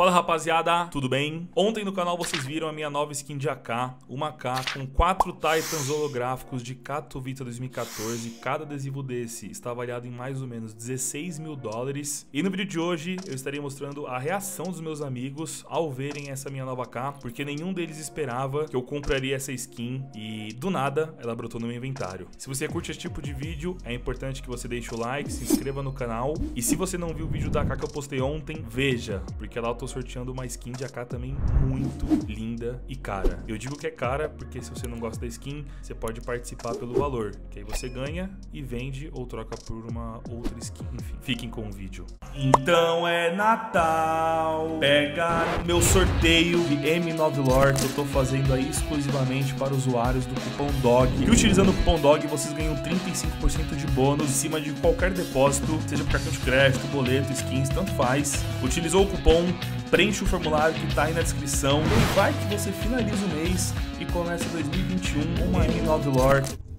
Fala rapaziada, tudo bem? Ontem no canal vocês viram a minha nova skin de AK, uma AK com 4 Titans holográficos de Katowice 2014. Cada adesivo desse está avaliado em mais ou menos 16 mil dólares. E no vídeo de hoje eu estarei mostrando a reação dos meus amigos ao verem essa minha nova AK, porque nenhum deles esperava que eu compraria essa skin e do nada ela brotou no meu inventário. Se você curte esse tipo de vídeo, é importante que você deixe o like, se inscreva no canal e se você não viu o vídeo da AK que eu postei ontem, veja, porque eu tô sorteando uma skin de AK também muito linda e cara. Eu digo que é cara porque se você não gosta da skin, você pode participar pelo valor, que aí você ganha e vende ou troca por uma outra skin. Enfim, fiquem com o vídeo. Então é Natal. Pega meu sorteio de M9 Lore que eu tô fazendo aí exclusivamente para usuários do cupom DOG. E utilizando o cupom DOG, vocês ganham 35% de bônus em cima de qualquer depósito, seja por cartão de crédito, boleto, skins, tanto faz. Utilizou o cupom preenche o formulário que tá aí na descrição e vai que você finaliza o mês e começa 2021 com uma M9 Lore.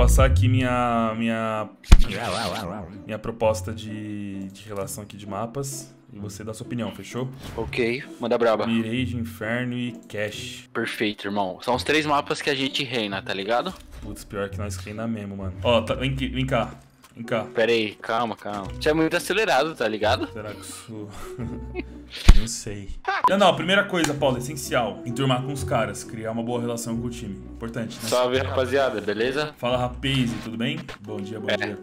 Passar aqui minha minha minha proposta de, de relação aqui de mapas e você dá sua opinião, fechou? Ok, manda braba. Mirage, Inferno e Cash. Perfeito, irmão. São os três mapas que a gente reina, tá ligado? Putz, pior que nós reina mesmo, mano. Ó, tá, vem, vem cá. Vem cá. Pera aí, calma, calma. Você é muito acelerado, tá ligado? Será que sou? não sei. Não, não, primeira coisa, Paulo, essencial. Enturmar com os caras, criar uma boa relação com o time. Importante, né? Salve, rapaziada, beleza? Fala, rapaz, tudo bem? Bom dia, bom dia.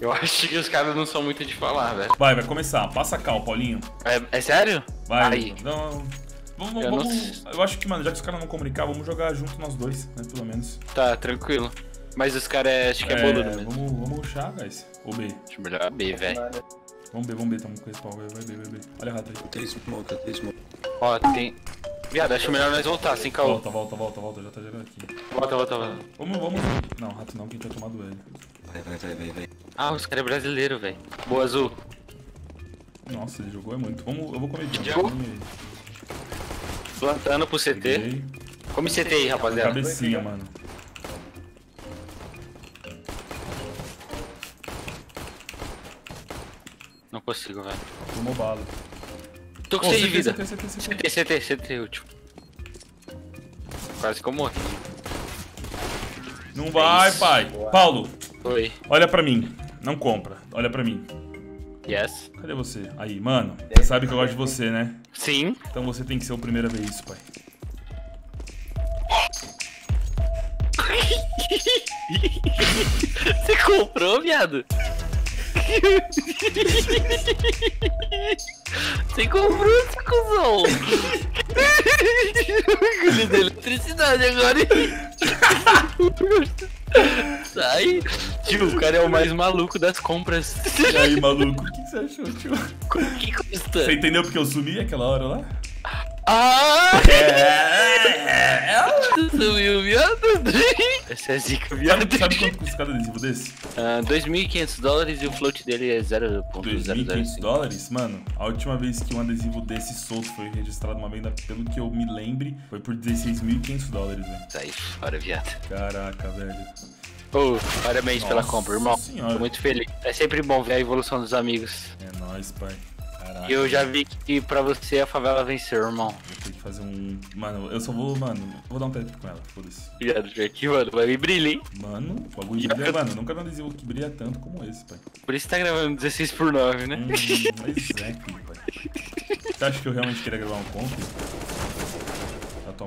Eu acho que os caras não são muito de falar, velho. Vai, vai começar. Passa cal, Paulinho. É, é sério? Vai. Aí. Não, vamos, Eu não vamos- eu acho que, mano, já que os caras não vão comunicar, vamos jogar junto nós dois, né? Pelo menos. Tá, tranquilo. Mas os caras é, acho que é, boludo mesmo. Vamos, vamos rushar, guys. Ou B. Acho melhor B, velho. Vamos B, vamos B, tamo com esse pau. Vai, vai, B, vai, B. Olha a rata aí. Tem smoke, tem smoke. Ó, tem. Viado, acho melhor nós voltar, sem caô. Volta, volta, volta, volta. Já tá gerando aqui. Volta, volta, volta. Vamos, vamos. Não, rato não, quem tinha tomado ele. Vai, vai, vai, vai, vai. Ah, os caras é brasileiro, velho. Boa, azul. Nossa, ele jogou é muito. Vamos, eu vou comer de Jogou? Plantando pro CT. Peguei. Come CT aí, rapaziada. Cabecinha, mano. Consigo, velho. Tomou bala. Tô com 6 de CT, vida. CT, CT, CT. CT, CT, CT, último. Quase que eu morri. Não vai, pai. Paulo, Oi. olha pra mim. Não compra. Olha pra mim. Yes. Cadê você? Aí, mano. Você sabe que eu gosto de você, né? Sim. Então você tem que ser o primeiro a ver isso, pai. Você comprou, viado? Você comprou esse cuzão? Ele da eletricidade agora. Sai. Tio, o cara é o mais maluco das compras. E aí, maluco? O que você achou, tio? Quanto que custa? Você entendeu porque eu sumi aquela hora lá? Ah! É. Sumiu, viado. Essa é zica, viado. Sabe, quanto custa cada adesivo desse? Ah, 2.500 dólares e o float dele é 2.500 0.005. dólares? Mano, a última vez que um adesivo desse solto foi registrado uma venda, pelo que eu me lembre, foi por 16.500 dólares, velho. Sai fora, viado. Caraca, velho. Ô, parabéns pela Nossa compra, irmão. senhora. Tô muito feliz. É sempre bom ver a evolução dos amigos. É nóis, pai. Caraca. E eu já vi que pra você a favela venceu, irmão. Vou ter que fazer um. Mano, eu só vou, mano, vou dar um teste com ela, foda-se. Viado, aqui, mano, vai me brilhar, hein? Mano, o bagulho brilha, eu- mano. Nunca vi um adesivo que brilha tanto como esse, pai. Por isso tá gravando 16 por 9, né? Hum, exactly, pai. Você acha que eu realmente queria gravar um conto?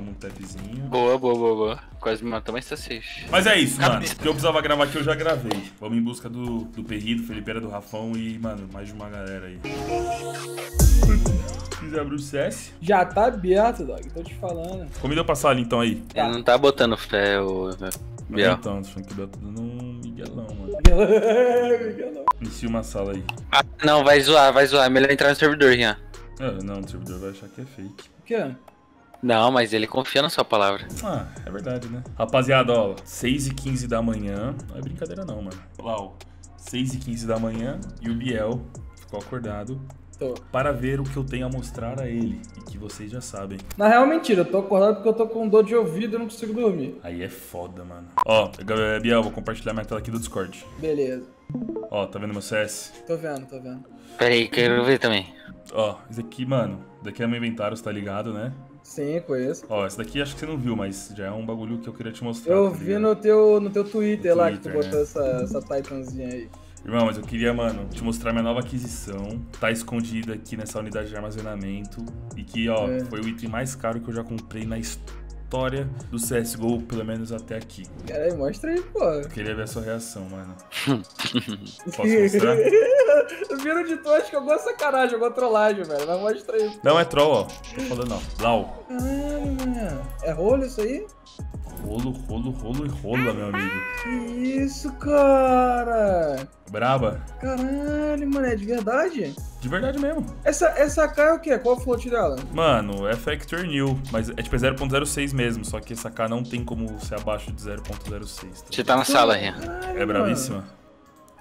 Toma um tapzinho. Boa, boa, boa, boa. Quase me matou, mas tá safe. Mas é isso, mano. O que eu precisava gravar aqui eu já gravei. Vamos em busca do, do Perri, do Felipeira, do Rafão e, mano, mais de uma galera aí. Quiser abrir o CS. Já tá aberto, Dog. Tô te falando. Convidou pra sala então aí. Tá. Ele não tá botando fé, o Biel. Então, tô falando que o Biel tá dando um Miguelão, mano. Miguel não. Inicia uma sala aí. Ah, não, vai zoar, vai zoar. É melhor entrar no servidor, Rian. Ah, não, o servidor vai achar que é fake. O quê? Não, mas ele confia na sua palavra. Ah, é verdade, né? Rapaziada, ó, 6 e 15 da manhã. Não é brincadeira não, mano. Olha lá, ó. 6 e 15 da manhã e o Biel ficou acordado Tô. para ver o que eu tenho a mostrar a ele. E que vocês já sabem. Na real, mentira. Eu tô acordado porque eu tô com dor de ouvido e não consigo dormir. Aí é foda, mano. Ó, Gabriel, Biel, vou compartilhar minha tela aqui do Discord. Beleza. Ó, tá vendo meu CS? Tô vendo, tô vendo. Pera aí, quero ver também. Ó, isso aqui, mano. Isso daqui é meu inventário, você tá ligado, né? Sim, conheço. Ó, esse daqui acho que você não viu, mas já é um bagulho que eu queria te mostrar. Eu tá vi no teu, no teu Twitter No lá que tu Twitter, botou né? essa, essa Titanzinha aí. Irmão, mas eu queria, mano, te mostrar minha nova aquisição. Tá escondida aqui nessa unidade de armazenamento. E que, ó, É. foi o item mais caro que eu já comprei na história do CSGO, pelo menos até aqui. Caralho, mostra aí, pô. Eu queria ver a sua reação, mano. Posso mostrar? Viram de tu, acho que eu gosto de sacanagem, eu gosto trollagem, velho. Mas mostra aí. Não é troll, ó. Tô falando, ó. Lau. Mano. É rolo isso aí? Rolo, rolo, rolo e rola, meu amigo. Que isso, cara? Braba. Caralho, mano, é de verdade? De verdade mesmo. Essa, essa AK é o quê? Qual o float dela? Mano, é Factor New, mas é tipo é 0.06 mesmo, só que essa K não tem como ser abaixo de 0.06. tá? Você tá na sala, Rian. É bravíssima.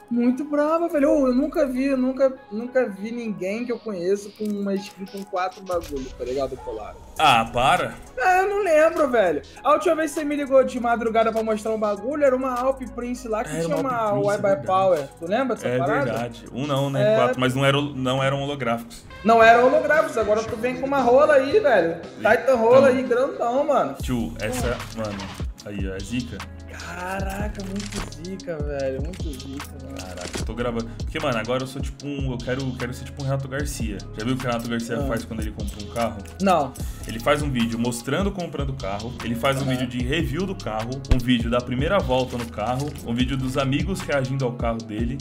Muito brava, velho. Eu nunca vi, eu nunca, nunca vi ninguém que eu conheço com uma skin com quatro bagulho, tá ligado? Colado. Ah, para. Ah, eu não lembro, velho. A última vez que você me ligou de madrugada pra mostrar um bagulho era uma Alp Prince lá que Era tinha uma uma Alp Prince, Why é by. Power. Tu lembra dessa É parada? verdade. Um não, né? É. Quatro, mas não eram, não eram holográficos. Não era holográficos, agora tu vem com uma rola aí, velho. Titan rola aí, grandão, mano. Tio, essa. Mano, aí, ó, é zica. Caraca, muito zica, velho. Muito zica, mano. Caraca, eu tô gravando. Porque, mano, agora eu sou tipo um. Eu quero, quero ser tipo um Renato Garcia. Já viu o que o Renato Garcia Ah. faz quando ele compra um carro? Não. Ele faz um vídeo mostrando comprando o carro, ele faz um Aham. vídeo de review do carro, um vídeo da primeira volta no carro, um vídeo dos amigos reagindo ao carro dele.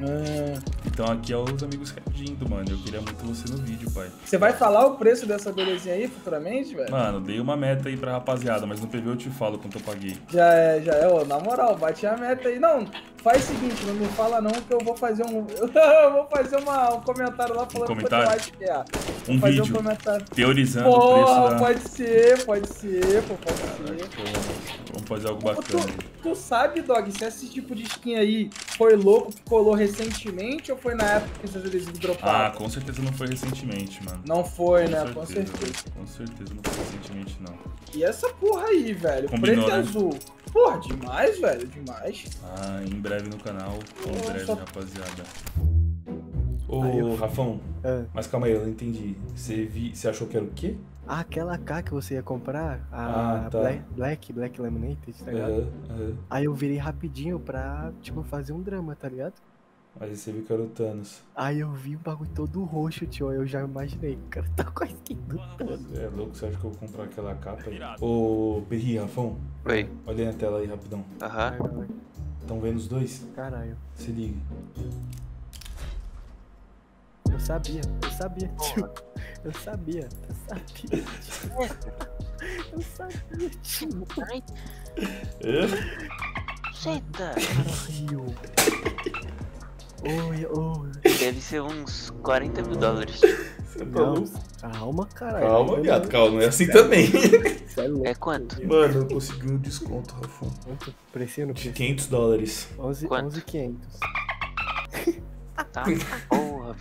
Hum. Então aqui é os amigos reagindo, mano. Eu queria muito você no vídeo, pai. Você vai falar o preço dessa belezinha aí futuramente, velho? Mano, dei uma meta aí pra rapaziada, mas no PV eu te falo quanto eu paguei. Já é, já é. Ô, na moral, bate a meta aí. Não, faz o seguinte, não me fala não que eu vou fazer um. eu vou fazer uma, um comentário lá falando comentário? quanto eu acho que é. Um fazer vídeo um comentário. teorizando o preço Porra, da. pode ser, pode ser, pô, pode Caraca, ser. pô, Vamos fazer algo Ô, bacana. Tu, tu sabe, Dog, se esse tipo de skin aí foi louco que colou recentemente ou foi na época que esses adesivos Ah, droparam? com certeza não foi recentemente, mano. Não foi, né? Com certeza. Com certeza não foi recentemente, não. E essa porra aí, velho? Combinou, preto e né? azul. Porra, demais, velho, demais. Ah, em breve no canal. Em Nossa. breve, rapaziada. Ô, Rafão, Ah. mas calma aí, eu não entendi. Você, vi... Você achou que era o quê? Ah, aquela K que você ia comprar, a Ah, tá. Black, Black, Black Laminated, tá ligado? Aham, aham. Aí eu virei rapidinho pra, tipo, fazer um drama, tá ligado? Mas aí você viu que era o Thanos. Aí eu vi o bagulho todo roxo, tio, eu já imaginei, o cara tá com a skin do Thanos. É louco, você acha que eu vou comprar aquela capa aí? Ô, Perri, Rafão, Oi. olha aí na tela aí rapidão. Aham. Estão vendo os dois? Caralho. Se liga. Eu sabia, eu sabia, tio. Eu sabia, eu sabia, tio. Eu sabia, tio. Caralho. Oi, oi. deve ser uns 40 mil dólares. Você tá Não, louco? calma, caralho. Calma, viado, calma, não é assim também. É louco. É quanto? Mano, eu consegui um desconto, Rafão. Quanto? Precinho no De preço? 500 dólares. 11, Quanto? 11,500. Tá?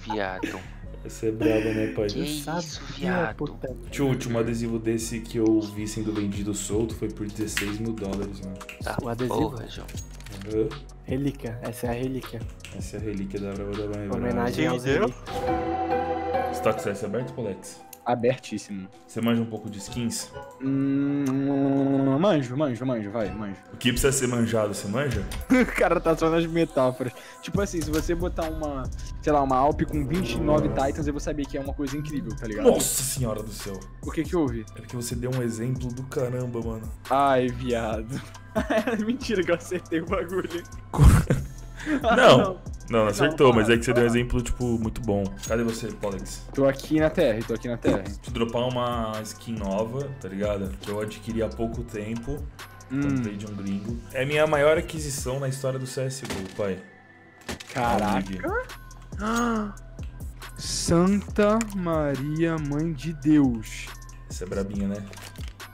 Viado. Essa é braba, né, pai? Que isso, Sabia, viado. puta. Tio, o último adesivo desse que eu vi sendo vendido solto foi por 16 mil dólares, mano. Tá, O adesivo. porra, João. Aham. Relíquia, essa é a relíquia. Essa é a relíquia da Brava da Banha. Homenagem aos Entendeu? relíquios. Você tá com o CS aberto, Polex? Abertíssimo. Você manja um pouco de skins? Hum, manjo, manjo, manjo, vai, manjo. O que precisa ser manjado, você manja? O cara tá só nas metáforas. Tipo assim, se você botar uma, sei lá, uma Alp com 29 Titans, eu vou saber que é uma coisa incrível, tá ligado? Nossa senhora do céu. O que que houve? É porque você deu um exemplo do caramba, mano. Ai, viado. Mentira que eu acertei o bagulho. Não, não, não acertou, mas é que você deu um exemplo, tipo, muito bom. Cadê você, Polex? Tô aqui na TR, tô aqui na TR. Se dropar uma skin nova, tá ligado? Que eu adquiri há pouco tempo. Hum, Comprei de um gringo. É minha maior aquisição na história do CSGO, pai. caraca. Santa Maria Mãe de Deus. Essa é brabinha, né?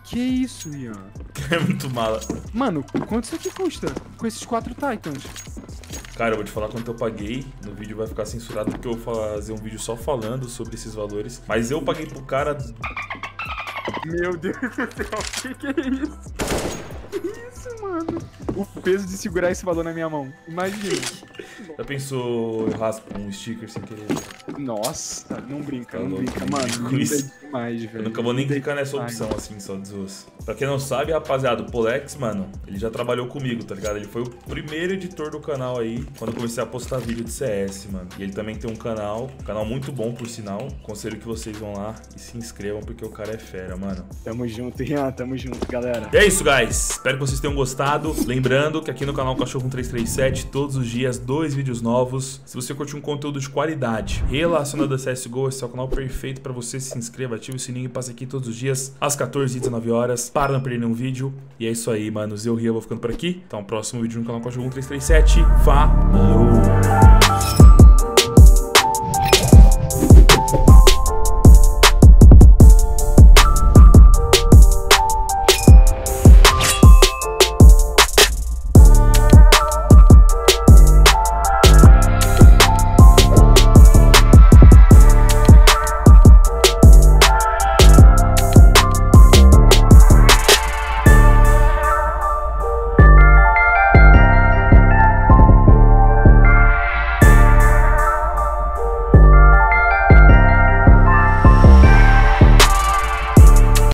Que isso, Ian? É muito mala. Mano, quanto isso aqui custa? Com esses quatro Titans? Cara, eu vou te falar quanto eu paguei. No vídeo vai ficar censurado porque eu vou fazer um vídeo só falando sobre esses valores. Mas eu paguei pro cara. Meu Deus do céu, o que, que é isso? Que isso, mano? O peso de segurar esse valor na minha mão. Imagina. Já pensou eu raspo um sticker sem querer? Nossa, não brinca, Tá não louco, brinca, com mano. isso. Linda demais, velho. Eu nunca vou nem clicar nessa opção assim, só de zoas. Pra quem não sabe, rapaziada, o Polex, mano, ele já trabalhou comigo, tá ligado? Ele foi o primeiro editor do canal aí, quando eu comecei a postar vídeo de CS, mano. E ele também tem um canal, um canal muito bom, por sinal. Conselho que vocês vão lá e se inscrevam, porque o cara é fera, mano. Tamo junto, Ian, tamo junto, galera. E é isso, guys. Espero que vocês tenham gostado. Lembrando que aqui no canal Cachorro 337, todos os dias, dois vídeos novos. Se você curte um conteúdo de qualidade relacionado a CSGO, esse é o canal perfeito pra você. Se inscreva, ative o sininho e passe aqui todos os dias, às 14 e 19 horas, para não perder nenhum vídeo. E é isso aí, manos. Eu, Ria, vou ficando por aqui. Então, próximo vídeo no canal Cachorro 337. Falou!